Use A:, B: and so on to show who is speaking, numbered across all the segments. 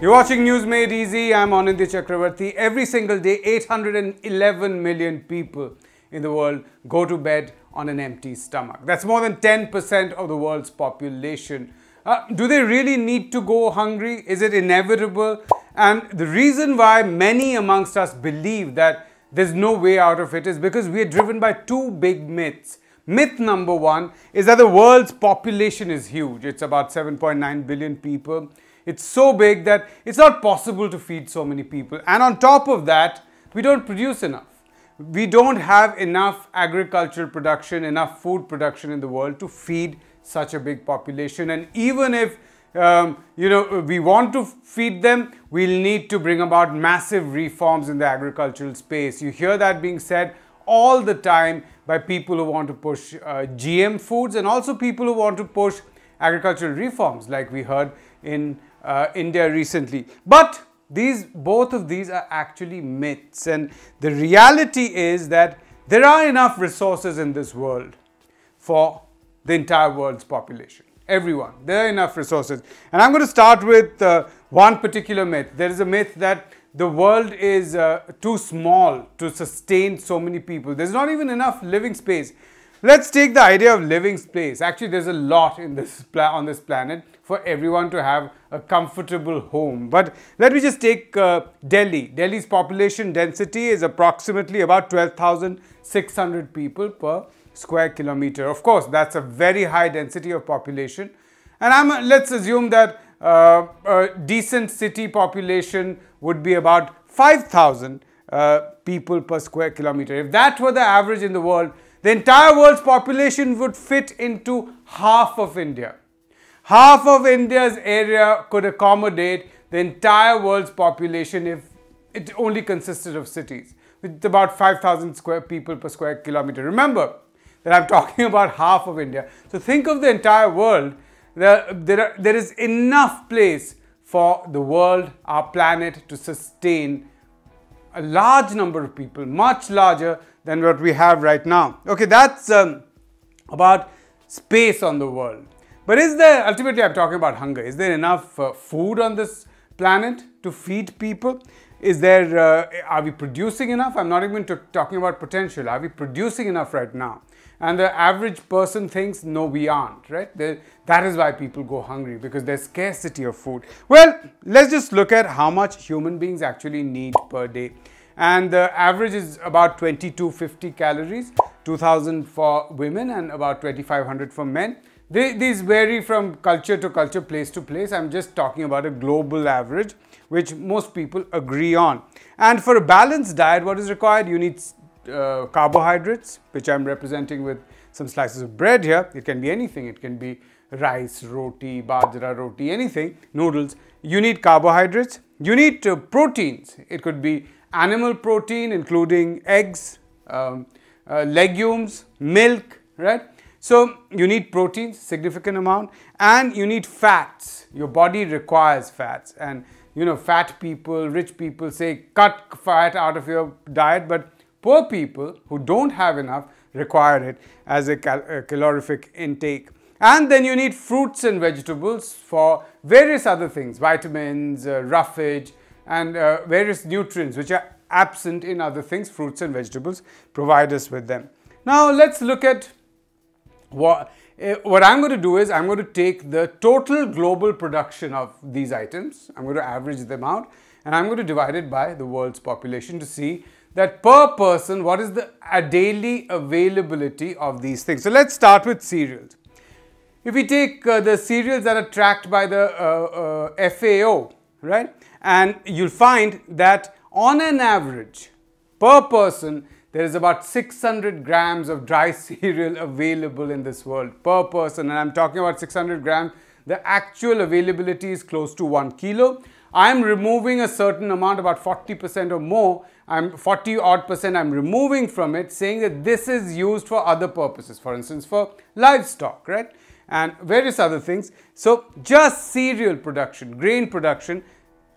A: You're watching News Made Easy. I'm Aunindyo Chakravarty. Every single day, 811 million people in the world go to bed on an empty stomach. That's more than 10% of the world's population. Uh, do they really need to go hungry? Is it inevitable? And the reason why many amongst us believe that there's no way out of it is because we are driven by two big myths. Myth number one is that the world's population is huge. It's about 7.9 billion people. It's so big that it's not possible to feed so many people. And on top of that, we don't produce enough. We don't have enough agricultural production, enough food production in the world to feed such a big population. And even if um, you know we want to feed them, we'll need to bring about massive reforms in the agricultural space. You hear that being said all the time by people who want to push uh, GM foods and also people who want to push agricultural reforms, like we heard in uh, India recently. But these both of these are actually myths and the reality is that there are enough resources in this world for the entire world's population. Everyone. There are enough resources. And I'm going to start with uh, one particular myth. There is a myth that the world is uh, too small to sustain so many people. There's not even enough living space. Let's take the idea of living space. Actually, there's a lot in this on this planet for everyone to have a comfortable home. But let me just take uh, Delhi. Delhi's population density is approximately about 12,600 people per square kilometer. Of course, that's a very high density of population. And I'm, let's assume that uh, a decent city population would be about 5,000 uh, people per square kilometer. If that were the average in the world, the entire world's population would fit into half of India. Half of India's area could accommodate the entire world's population if it only consisted of cities with about 5,000 square people per square kilometer. Remember that I'm talking about half of India. So think of the entire world. There, there, are, there is enough place for the world, our planet to sustain a large number of people, much larger than what we have right now. Okay, that's um, about space on the world. But is there, ultimately I'm talking about hunger, is there enough uh, food on this planet to feed people? Is there, uh, are we producing enough? I'm not even talking about potential. Are we producing enough right now? And the average person thinks, no, we aren't, right? that is why people go hungry because there's scarcity of food. Well, let's just look at how much human beings actually need per day and the average is about 2250 calories 2000 for women and about 2500 for men these vary from culture to culture place to place. I'm just talking about a global average which most people agree on. And for a balanced diet what is required? You need uh, carbohydrates which i'm representing with some slices of bread here. It can be anything. It can be rice roti bajra roti anything noodles. You need carbohydrates. You need uh, proteins. It could be animal protein including eggs, um, uh, legumes, milk, right? So you need proteins, significant amount, and you need fats. Your body requires fats, and you know, fat people, rich people say cut fat out of your diet, but poor people who don't have enough require it as a, cal a calorific intake. And then you need fruits and vegetables for various other things, vitamins, uh, roughage, and uh, various nutrients which are absent in other things, fruits and vegetables provide us with them. Now let's look at what, uh, what I'm going to do is I'm going to take the total global production of these items, I'm going to average them out and I'm going to divide it by the world's population to see that per person what is the daily availability of these things. So let's start with cereals. If we take uh, the cereals that are tracked by the uh, uh FAO, right, and you'll find that on an average per person there is about 600 grams of dry cereal available in this world per person and I'm talking about 600 grams. The actual availability is close to 1 kilo. I'm removing a certain amount about 40% or more. I'm 40 odd percent I'm removing from it saying that this is used for other purposes. For instance for livestock right? And various other things. So just cereal production grain production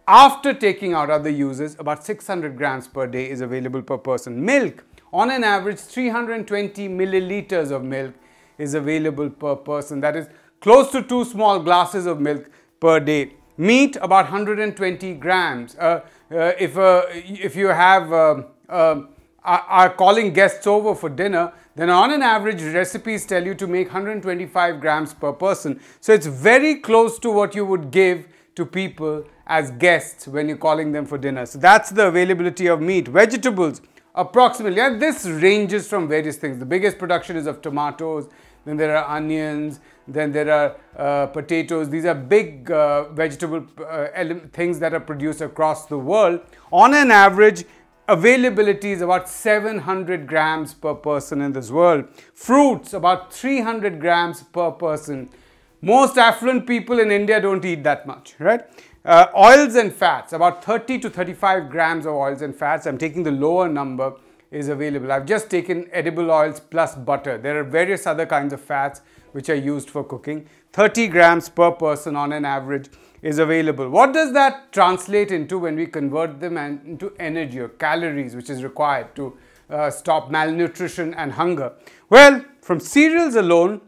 A: after taking out other uses, about 600 grams per day is available per person. Milk, on an average, 320 milliliters of milk is available per person. That is close to two small glasses of milk per day. Meat, about 120 grams. Uh, uh, if, uh, if you have um, um, are calling guests over for dinner, then on an average, recipes tell you to make 125 grams per person. So it's very close to what you would give to people as guests when you're calling them for dinner. So that's the availability of meat. Vegetables, approximately, and this ranges from various things. The biggest production is of tomatoes, then there are onions, then there are uh, potatoes. These are big uh, vegetable uh, things that are produced across the world. On an average, availability is about 700 grams per person in this world. Fruits, about 300 grams per person. Most affluent people in India don't eat that much, right? Uh, oils and fats, about 30 to 35 grams of oils and fats. I'm taking the lower number is available. I've just taken edible oils plus butter. There are various other kinds of fats which are used for cooking. 30 grams per person on an average is available. What does that translate into when we convert them into energy or calories which is required to uh, stop malnutrition and hunger? Well, from cereals alone,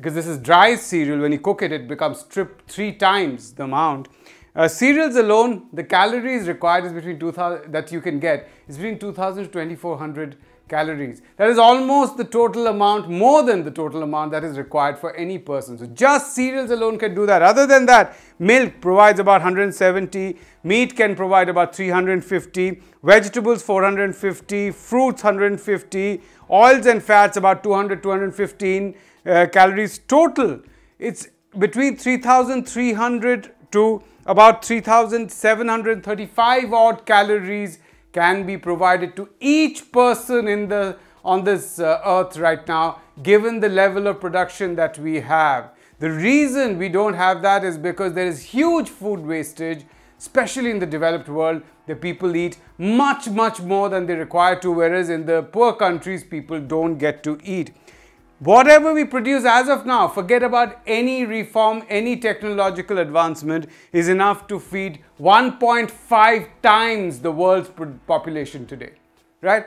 A: because this is dry cereal, when you cook it, it becomes three times the amount. Uh, cereals alone, the calories required is between 2000 that you can get is between 2000 to 2400 calories. That is almost the total amount, more than the total amount that is required for any person. So just cereals alone can do that. Other than that, milk provides about 170, meat can provide about 350, vegetables 450, fruits 150, oils and fats about 200, 215 uh, calories total. It's between 3300 to about 3735 odd calories can be provided to each person in the on this uh, earth right now given the level of production that we have the reason we don't have that is because there is huge food wastage especially in the developed world the people eat much much more than they require to whereas in the poor countries people don't get to eat Whatever we produce as of now, forget about any reform, any technological advancement, is enough to feed 1.5 times the world's population today, right?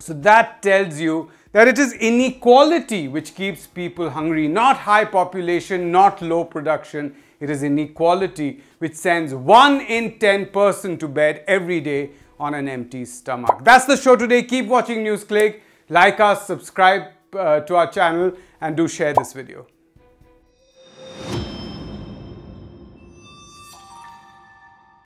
A: So that tells you that it is inequality which keeps people hungry, not high population, not low production. It is inequality which sends one in 10 person to bed every day on an empty stomach. That's the show today. Keep watching NewsClick. Like us, subscribe, uh, to our channel and do share this video.